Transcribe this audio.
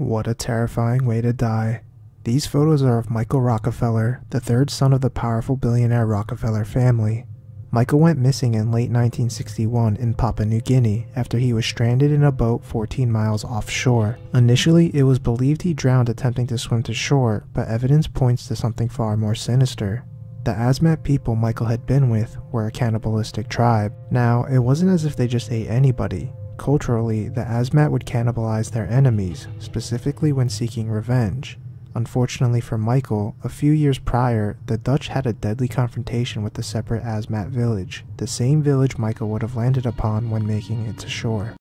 What a terrifying way to die. These photos are of Michael Rockefeller, the third son of the powerful billionaire Rockefeller family. Michael went missing in late 1961 in Papua New Guinea after he was stranded in a boat 14 miles offshore. Initially, it was believed he drowned attempting to swim to shore, but evidence points to something far more sinister. The Asmat people Michael had been with were a cannibalistic tribe. Now, it wasn't as if they just ate anybody. Culturally, the Asmat would cannibalize their enemies, specifically when seeking revenge. Unfortunately for Michael, a few years prior, the Dutch had a deadly confrontation with the separate Asmat village, the same village Michael would have landed upon when making it to shore.